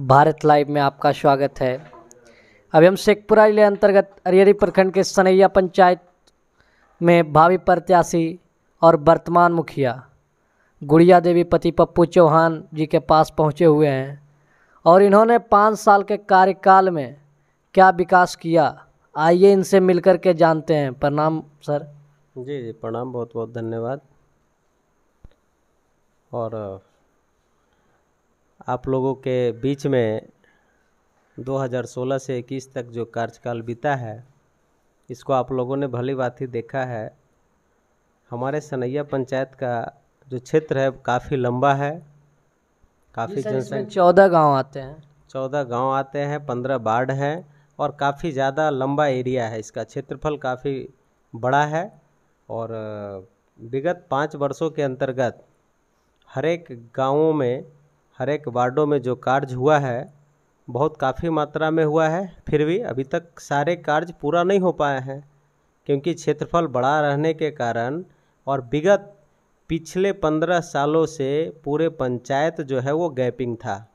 Bharat live में आपका स्वागत है। अभी हम शेखपुरा ज़िले अंतर्गत अरियरी प्रखंड के सनैया पंचायत में भावी प्रत्याशी और वर्तमान मुखिया गुड़िया देवी पति पप्पू चौहान जी के पास पहुँचे हुए हैं और इन्होंने पाँच साल के कार्यकाल में क्या विकास किया, आइए इनसे मिलकर के जानते हैं। प्रणाम, सर। जी जी, प्रणाम बहुत बहुत धन्यवाद। और आप लोगों के बीच में 2016 से 21 तक जो कार्यकाल बीता है इसको आप लोगों ने भली बात ही देखा है। हमारे सनैया पंचायत का जो क्षेत्र है काफ़ी लंबा है काफ़ी जनसंख्या चौदह गाँव आते हैं। चौदह गाँव आते हैं पंद्रह वार्ड हैं और काफ़ी ज़्यादा लंबा एरिया है। इसका क्षेत्रफल काफ़ी बड़ा है और विगत पाँच वर्षों के अंतर्गत हर एक गाँवों में हर एक वार्डों में जो कार्य हुआ है, बहुत काफ़ी मात्रा में हुआ है, फिर भी अभी तक सारे कार्य पूरा नहीं हो पाए हैं, क्योंकि क्षेत्रफल बड़ा रहने के कारण और विगत पिछले पंद्रह सालों से पूरे पंचायत जो है वो गैपिंग था।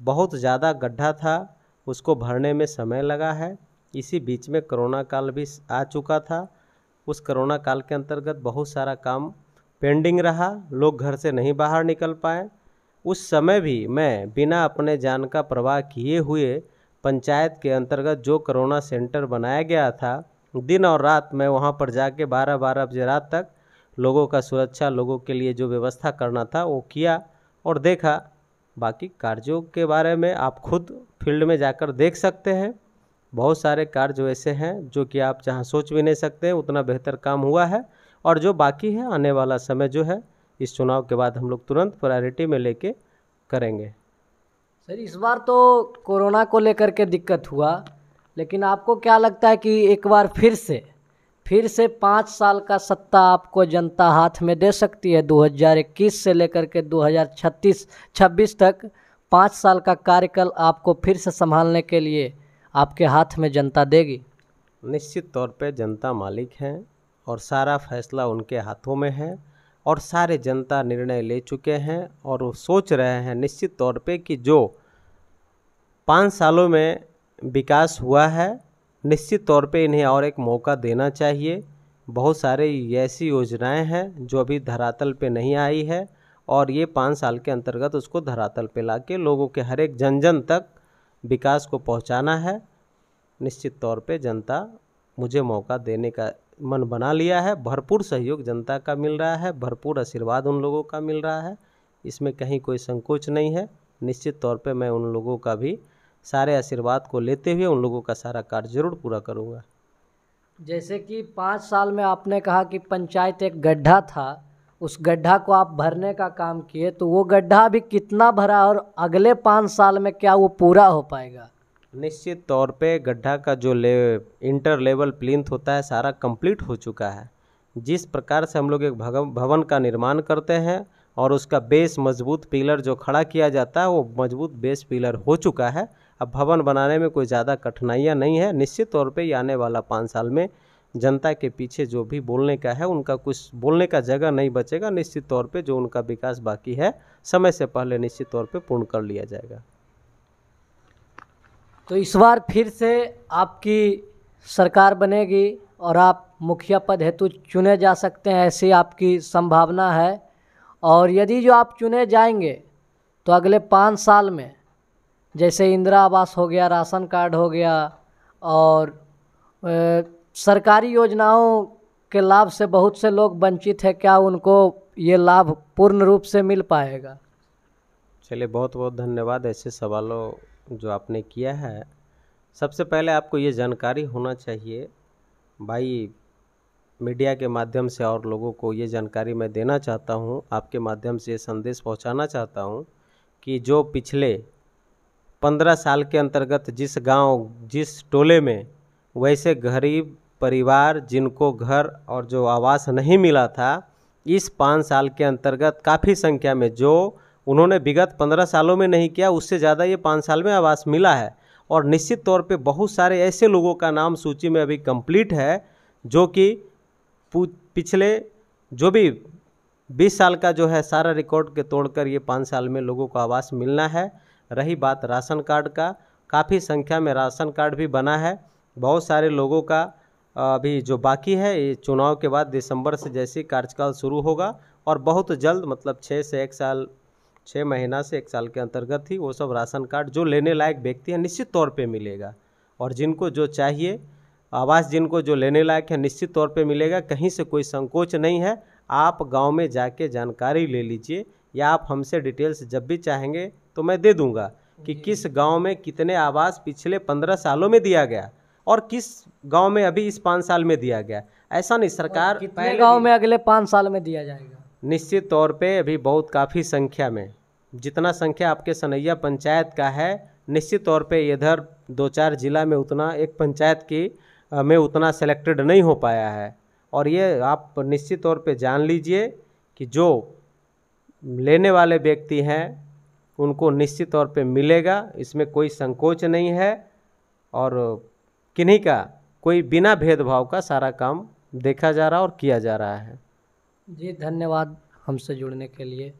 बहुत ज़्यादा गड्ढा था, उसको भरने में समय लगा है, इसी बीच में कोरोना काल भी आ चुका था। उस कोरोना काल के अंतर्गत बहुत सारा काम पेंडिंग रहा, लोग घर से नहीं बाहर निकल पाए उस समय भी मैं बिना अपने जान का प्रवाह किए हुए पंचायत के अंतर्गत जो कोरोना सेंटर बनाया गया था, दिन और रात मैं वहाँ पर जाके बारह बारह बजे रात तक लोगों का सुरक्षा, लोगों के लिए जो व्यवस्था करना था वो किया और देखा। बाकी कार्यों के बारे में आप खुद फ़ील्ड में जाकर देख सकते हैं। बहुत सारे कार्य ऐसे हैं जो कि आप जहाँ सोच भी नहीं सकते, उतना बेहतर काम हुआ है और जो बाकी है, आने वाला समय जो है इस चुनाव के बाद हम लोग तुरंत प्रायोरिटी में लेके करेंगे। सर इस बार तो कोरोना को लेकर के दिक्कत हुआ लेकिन आपको क्या लगता है कि एक बार फिर से फिर से पाँच साल का सत्ता आपको जनता हाथ में दे सकती है? 2021 से लेकर के 2036 26 तक पाँच साल का कार्यकाल आपको फिर से संभालने के लिए आपके हाथ में जनता देगी? निश्चित तौर पे जनता मालिक हैं और सारा फैसला उनके हाथों में है। और सारे जनता निर्णय ले चुके हैं और वो सोच रहे हैं निश्चित तौर पे कि जो पाँच सालों में विकास हुआ है, निश्चित तौर पे इन्हें और एक मौका देना चाहिए। बहुत सारे ऐसी योजनाएँ हैं जो अभी धरातल पे नहीं आई है और ये पाँच साल के अंतर्गत उसको धरातल पे ला के लोगों के हर एक जन जन तक विकास को पहुंचाना है। निश्चित तौर पे जनता मुझे मौका देने का मन बना लिया है, भरपूर सहयोग जनता का मिल रहा है, भरपूर आशीर्वाद उन लोगों का मिल रहा है। इसमें कहीं कोई संकोच नहीं है। निश्चित तौर पे मैं उन लोगों का भी सारे आशीर्वाद को लेते हुए उन लोगों का सारा कार्य ज़रूर पूरा करूँगा। जैसे कि पाँच साल में आपने कहा कि पंचायत एक गड्ढा था, उस गड्ढा को आप भरने का काम किए तो वो गड्ढा अभी कितना भरा और अगले पाँच साल में क्या वो पूरा हो पाएगा? निश्चित तौर पे गड्ढा का जो ले इंटर लेवल प्लिंथ होता है, सारा कंप्लीट हो चुका है। जिस प्रकार से हम लोग एक भवन का निर्माण करते हैं और उसका बेस मज़बूत पिलर जो खड़ा किया जाता है, वो मज़बूत बेस पिलर हो चुका है। अब भवन बनाने में कोई ज़्यादा कठिनाइयाँ नहीं है। निश्चित तौर पे आने वाला पाँच साल में जनता के पीछे जो भी बोलने का है, उनका कुछ बोलने का जगह नहीं बचेगा। निश्चित तौर पे जो उनका विकास बाकी है, समय से पहले निश्चित तौर पे पूर्ण कर लिया जाएगा। तो इस बार फिर से आपकी सरकार बनेगी और आप मुखिया पद हेतु चुने जा सकते हैं ऐसी आपकी संभावना है। और यदि जो आप चुने जाएँगे तो अगले पाँच साल में जैसे इंदिरा आवास हो गया राशन कार्ड हो गया और ए, सरकारी योजनाओं के लाभ से बहुत से लोग वंचित है क्या उनको ये लाभ पूर्ण रूप से मिल पाएगा? चलिए बहुत बहुत धन्यवाद ऐसे सवालों जो आपने किया है, सबसे पहले आपको ये जानकारी होना चाहिए, भाई मीडिया के माध्यम से और लोगों को ये जानकारी मैं देना चाहता हूँ, आपके माध्यम से संदेश पहुँचाना चाहता हूँ कि जो पिछले पंद्रह साल के अंतर्गत जिस गाँव, जिस टोले में वैसे गरीब परिवार जिनको घर और जो आवास नहीं मिला था, इस पाँच साल के अंतर्गत काफ़ी संख्या में जो उन्होंने विगत पंद्रह सालों में नहीं किया, उससे ज़्यादा ये पाँच साल में आवास मिला है। और निश्चित तौर पे बहुत सारे ऐसे लोगों का नाम सूची में अभी कंप्लीट है, जो कि पिछले जो भी 20 साल का जो है सारा रिकॉर्ड के तोड़कर ये पाँच साल में लोगों को आवास मिलना है। रही बात राशन कार्ड का, काफ़ी संख्या में राशन कार्ड भी बना है। बहुत सारे लोगों का अभी जो बाकी है, ये चुनाव के बाद दिसंबर से जैसे कार्यकाल शुरू होगा, और बहुत जल्द मतलब छः से एक साल छः महीना से एक साल के अंतर्गत ही वो सब राशन कार्ड जो लेने लायक व्यक्ति हैं निश्चित तौर पे मिलेगा। और जिनको जो चाहिए आवास जिनको जो लेने लायक है निश्चित तौर पे मिलेगा। कहीं से कोई संकोच नहीं है। आप गाँव में जाके जानकारी ले लीजिए या आप हमसे डिटेल्स जब भी चाहेंगे तो मैं दे दूँगा कि किस गाँव में कितने आवास पिछले पंद्रह सालों में दिया गया और किस गाँव में अभी इस पाँच साल में दिया गया। ऐसा नहीं सरकार कितने गाँव में अगले पाँच साल में दिया जाएगा। निश्चित तौर पे अभी बहुत काफ़ी संख्या में। जितना संख्या आपके सनैया पंचायत का है, निश्चित तौर पे इधर दो चार जिला में उतना, एक पंचायत की में उतना सेलेक्टेड नहीं हो पाया है। और ये आप निश्चित तौर पे जान लीजिए कि जो लेने वाले व्यक्ति हैं, उनको निश्चित तौर पे मिलेगा, इसमें कोई संकोच नहीं है और किन्हीं का, कोई बिना भेदभाव का सारा काम देखा जा रहा और किया जा रहा है। जी धन्यवाद हमसे जुड़ने के लिए।